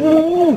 Woo!